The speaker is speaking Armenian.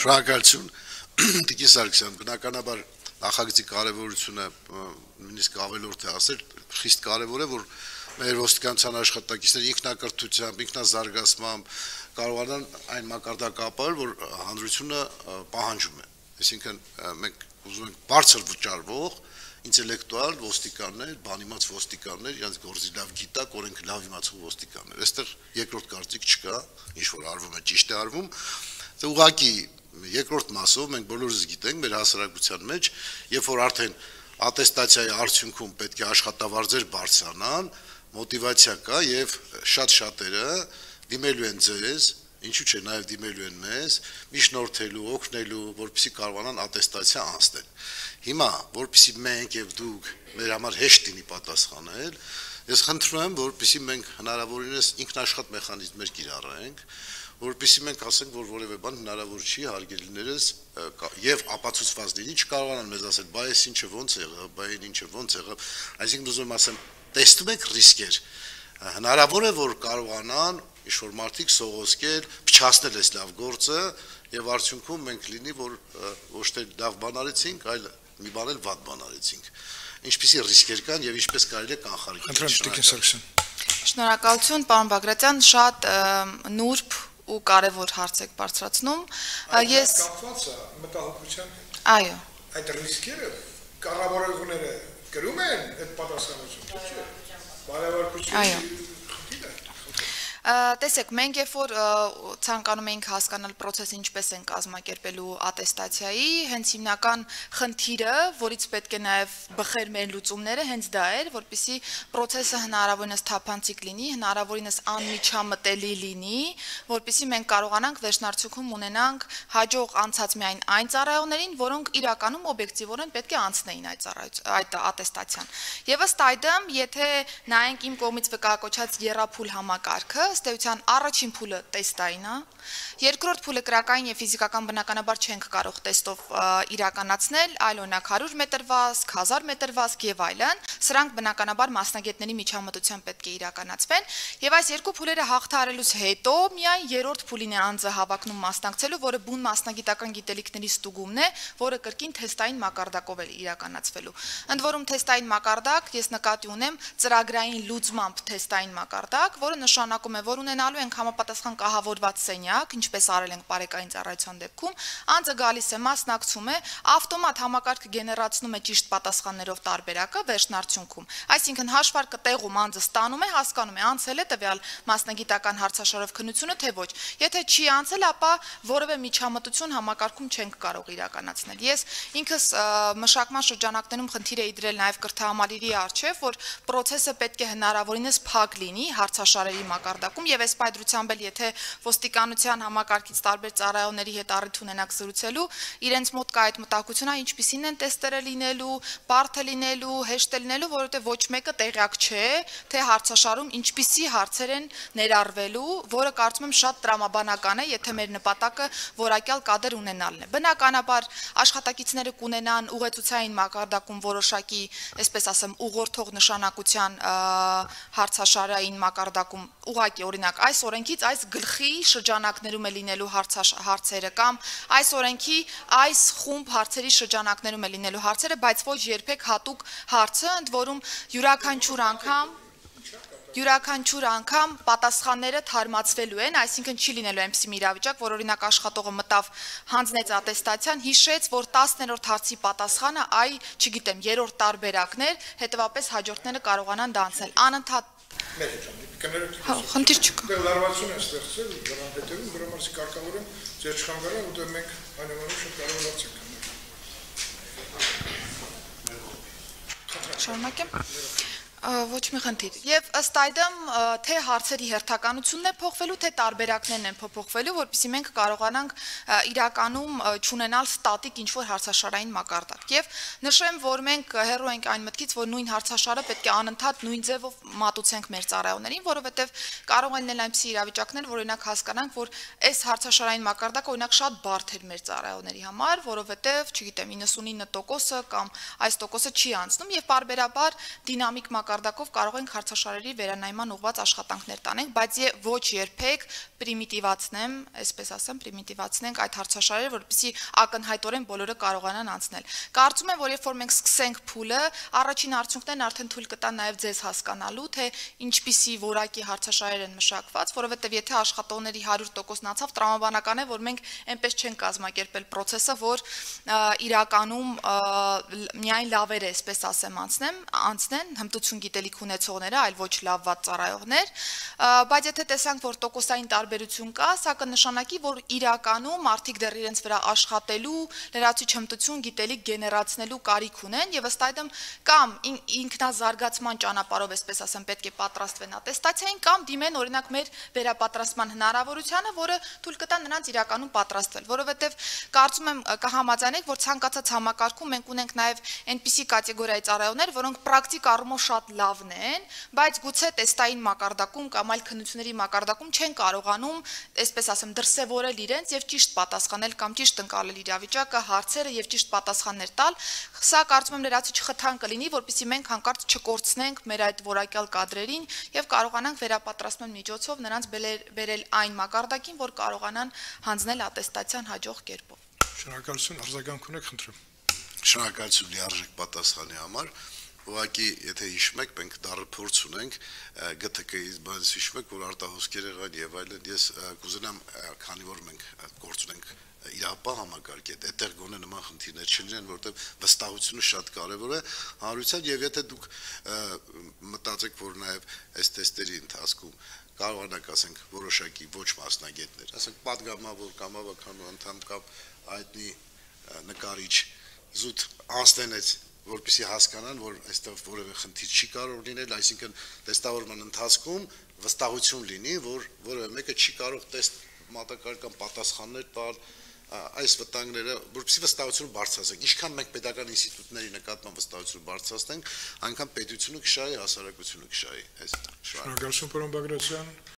Շնորհակալություն։ Տիկին Սարգսյան, բնականաբար նախագծի կարևորությունը նույնիսկ ավելորդ է ասել, խիստ կարևոր է, որ մեր ոստիկանության աշխատակիցները ինքնակրթությամբ, ինքնազարգացմամբ կարողանան այն մակարդակը ապահովել, որ հանրությունը պահանջում է։ Այսինքն մենք ուզում ենք բարձր վճարվող ինտելեկտուալ ոստիկաններ, բանիմաց ոստիկաններ, իրենց գործի լավ գիտակ, օրենքը լավ իմացող ոստիկաններ։ Այստեղ երկրորդ կարծիք չկա, ինչ որ արվում է, ճիշտ է արվում։ Դե ուղղակի երկրորդ մասով մենք բոլորս գիտենք մեր հասարակության մեջ, երբ որ արդեն ատեստացիայի արդյունքում պետք է աշխատավարձեր բարձրանան, մոտիվացիա կա եւ շատ շատերը դիմելու են ձեզ, ինչու՞ չէ նաեւ դիմելու են մեզ, միջնորդելու, օգնելու, որպեսզի կարողանան ատեստացիա անցնել։ Հիմա, որպեսզի մենք եւ դուք մեր համար հեշտ լինի պատասխանել, ես խնդրում եմ, որպեսզի մենք հնարավորինս ինքնաշխատ մեխանիզմներ կիրառենք, որովհետեւ մենք ասենք, որ որևէ բան հնարավոր չի հարգելիներս եւ ապացուցված լինի, չկարողանան մեզ ասել, բայ այս ինչը ոնց եղավ, բայ այն ինչը ոնց եղավ, այսինքն ուզում ասեմ, տեսնում եք ռիսկեր։ Հնարավոր է, որ կարողանան ինչ որ մարդիկ սողոսկել, փչացնել այս լավ գործը եւ արդյունքում մենք լինի, որ ոչ թե լավ բան արեցինք, այլ մի բան էլ վատ բան արեցինք ինչպիսի ռիսկեր կան եւ ինչպես կարելի է Սարգսյան։ Շնորհակալություն, պարոն Բագրատյան, շատ նուրբ ու կարևոր հարց եք բարձրացնում։ Ես կապված է մտահոգության հետ։ Այո։ Այդ ռիսկերը կառավարողները գրում են այդ պատասխանատվությունը, չէ՞։ Բարեվարկություն։ Այո Տեսեք, մենք երբ որ ցանկանում էինք հասկանալ process-ը ինչպես են կազմակերպելու ատեստացիայի, հենց հիմնական խնդիրը, որից պետք է նաև բխեր մեր լուծումները, հենց դա էր, որպիսի process-ը հնարավորինս թափանցիկ լինի, հնարավորինս անմիջամտելի լինի, որպիսի մենք կարողանանք վերջնարդյունքում ունենանք հաջող անցած միայն այն ծառայողներին, որոնք իրականում օբյեկտիվորեն պետք է անցնեին այդ այդ ատեստացիան։ Եվ ըստ այդմ, եթե նայենք իմ կողմից վկայակոչած երապուլ համակարգը, ըստ էության առաջին փուլը տեստային է, Երկրորդ փուլը քրակային եւ ֆիզիկական բնականաբար չենք կարող տեստով իրականացնել, այլ օրինակ 100 մետր վազք, 1000 մետր վազք եւ այլն, սրանք բնականաբար մասնագետների միջամտությամբ պետք է իրականացվեն եւ այս երկու փուլերը հաղթարելուց հետո միայն երրորդ փուլին է անձը հավակնում մասնակցելու, որը բուն մասնագիտական գիտելիքների ստուգումն է, որը կրկին թեստային մակարդակով է իրականացվելու։ Ընդ որում թեստային մակարդակ ես նկատի ունեմ ծրագրային լուծմամբ թեստային մակարդակ, որը նշանակում է, որ ունենալու ենք համապատասխան կահավորված սենյակ ինչպես արել ենք բարեկային ծառայության դեպքում, անձը գալիս է, մասնակցում է, ավտոմատ համակարգը գեներացնում է ճիշտ պատասխաններով տարբերակը վերջնարդյունքում։ Այսինքն հաշվարկը տեղում անձը ստանում է, հասկանում է անցել է տվյալ մասնագիտական հարցաշարով քննությունը, թե ոչ։ Եթե չի անցել, ապա որևէ միջամտություն համակարգում չենք կարող իրականացնել։ Ես ինքս մշակման շրջանակներում խնդիր էի դրել նաև կրթահամալիրի արչև, որ process-ը պետք է հնարավորինս փակ լինի հարցաշարերի մակարդակում եւ այս պայդրությամբ էլ եթե ոստիկանության համակարգից տարբեր ծառայողների հետ առիթ ունենաք զրուցելու, իրենց մոտ կա այդ մտահոգությունը, ինչպիսին են տեստերը լինելու, բարդը լինելու, հեշտը լինելու, որովհետև ոչ մեկը տեղյակ չէ, թե հարցաշարում ինչպիսի հարցեր են ներառվելու, որը կարծում եմ շատ տրամաբանական է, եթե մեր նպատակը որակյալ կադր ունենալն է։ Բնականաբար աշխատակիցները կունենան ուղեցուցային մակարդակում որոշակի, այսպես ասեմ, ուղղորդող նշանակության հարցաշարային մակարդակում ուղակի օրինակ այս օրենքից այս գլխի շրջանակ շրջանակներում է լինելու հարցերը կամ այս օրենքի այս խումբ հարցերի շրջանակներում է լինելու հարցերը, բայց ոչ երբեք հատուկ հարցը, ընդ որում յուրաքանչյուր անգամ յուրաքանչյուր անգամ պատասխանները թարմացվելու են, այսինքն չի լինելու այնպիսի մի իրավիճակ, որ օրինակ աշխատողը մտավ հանձնեց ատեստացիան, հիշեց, որ 10-րդ հարցի պատասխանը այ, չգիտեմ, երրորդ տարբերակներ, հետևապես հաջորդները կարողանան դանցել։ Անընդհատ Մեր հետ կներեք։ Հա, խնդիր չկա։ Դե լարվածություն է ստեղծել դրան հետևում, դրա համար կարգավորում ձեր չխանգարան, դե մենք այնուամենայնիվ շատ կարևորացինք։ Շարունակեմ ոչ մի խնդիր։ Եվ ըստ այդմ թե հարցերի հերթականությունն է փոխվելու, թե տարբերակներն են փոփոխվելու, որպեսզի մենք կարողանանք իրականում ճանենալ ստատիկ ինչ-որ հարցաշարային մակարդակ։ Եվ նշեմ, որ մենք հերո ենք այն մտքից, որ նույն հարցաշարը պետք է անընդհատ նույն ձևով մատուցենք մեր ծառայողներին, որովհետև կարող են լինել այնպիսի իրավիճակներ, որ օրինակ հասկանանք, որ այս հարցաշարային մակարդակը օրինակ շատ բարդ էր մեր ծառայողների համար, որովհետև, չգիտեմ, 99%-ը կամ այս տոկոսը չի անցնում եւ բարբերաբար դինամիկ մակարդակ մակարդակով կարող ենք հարցաշարերի վերանայման ուղղված աշխատանքներ տանենք, բայց ոչ երբեք պրիմիտիվացնեմ, այսպես ասեմ, պրիմիտիվացնենք այդ հարցաշարերը, որպեսզի ակնհայտորեն բոլորը կարողանան անցնել։ Կարծում եմ, որ երբ որ մենք սկսենք փուլը, առաջին արդյունքներն արդեն թույլ կտան նաև ձեզ հասկանալու, թե ինչպիսի որակի հարցաշարեր են մշակված, որովհետև եթե աշխատողների 100%-ն անցավ, տրամաբանական է, որ մենք այնպես չեն կազմակերպել process-ը, որ իրականում միայն լավեր է, այսպես ասեմ, անցնեմ, անցնեն հմտություն գիտելիք ունեցողները, այլ ոչ լավված ծառայողներ, բայց եթե տեսանք, որ տոկոսային տարբերություն կա, սա կնշանակի, որ իրականում մարդիկ դեռ իրենց վրա աշխատելու, լրացուցիչ հմտություն գիտելիք գեներացնելու կարիք ունեն եւ ըստ այդմ կամ ինքնազարգացման ճանապարհով, այսպես ասեմ, պետք է պատրաստվեն ատեստացիային կամ դիմեն օրինակ մեր վերապատրաստման հնարավորությանը, որը թույլ կտա նրանց իրականում պատրաստվել, որովհետեւ կարծում եմ կհամաձայնեք, որ ցանկացած համակարգում մենք ունենք նաեւ այնպիսի կատեգորիայի ծառայողներ, որոնք պրակտիկ առումով շատ լավն են, բայց գուցե տեստային մակարդակում կամ այլ քննությունների մակարդակում չեն կարողանում, այսպես ասեմ, դրսևորել իրենց եւ ճիշտ պատասխանել կամ ճիշտ ընկալել իրավիճակը, հարցերը եւ ճիշտ պատասխաններ տալ։ Սա կարծում եմ լրացուցիչ խթան կլինի, որpիսի մենք հանկարծ չկորցնենք մեր այդ որակյալ կադրերին եւ կարողանանք վերապատրաստման միջոցով նրանց բերել այն մակարդակին, որ կարողանան հանձնել ատեստացիան հաջող կերպով։ Շնորհակալություն, արձագանք ունեք, խնդրեմ։ Շնորհակալություն լիարժեք պատասխանի համար ուղղակի եթե հիշում եք, մենք դառը փորձ ունենք ԳԹԿ-ից, բայց հիշում եք, որ արտահոսքեր եղան եւ այլն, ես կուզենամ քանի որ մենք գործ ունենք իրապահ համակարգի հետ, այդտեղ գոնե նման խնդիրներ չլինեն, որտեղ վստահությունը շատ կարևոր է հանրության եւ եթե դուք մտածեք, որ նաեւ այս տեստերի ընթացքում կարողանանք ասենք որոշակի ոչ մասնագետներ, ասենք падգամավոր կամավական անդամ կամ այդնի նկարիչ զուտ անստենեց որպեսի հասկանան, որ այստեղ որևէ խնդիր չի կարող լինել, այսինքն տեստավորման ընթացքում վստահություն լինի, որ որևէ մեկը չի կարող տեստ մատակարարական պատասխաններ տալ, այս վտանգները, որպեսզի վստահությունը բարձրացնենք։ Ինչքան մենք pedagogical ինստիտուտների նկատմամբ վստահությունը բարձրացնենք, այնքան պետությունը կշահի, հասարակությունը կշահի։ Այս շնորհակալություն պարոն Բագրատյան։